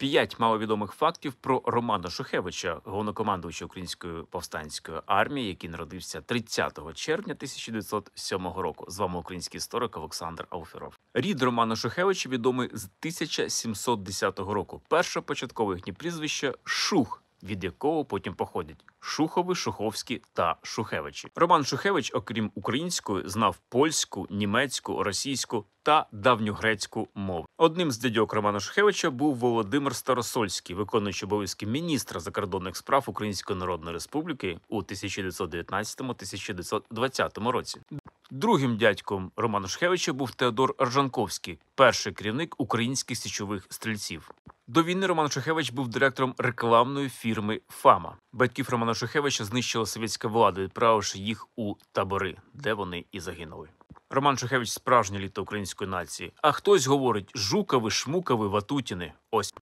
П'ять маловідомих фактів про Романа Шухевича, головнокомандувача української повстанської армії, який народився 30 червня 1907 року. З вами український історик Олександр Ауферов. Рід Романа Шухевича відомий з 1710 року. Першопочаткове їхнє прізвище Шух. Від якого потім походять Шухови, Шуховські та Шухевичі. Роман Шухевич, окрім української, знав польську, німецьку, російську та давньогрецьку мови. Одним з дядьок Романа Шухевича був Володимир Старосольський, виконуючий обов'язки міністра закордонних справ Української Народної Республіки у 1919-1920 році. Другим дядьком Романа Шухевича був Теодор Ржанковський, перший керівник українських січових стрільців. До війни Роман Шухевич був директором рекламної фірми Фама. Батьків Романа Шухевича знищила совєтська влада, відправивши їх у табори, де вони і загинули. Роман Шухевич справжнє літо української нації. А хтось говорить жукови, шмукови, ватутіни. Ось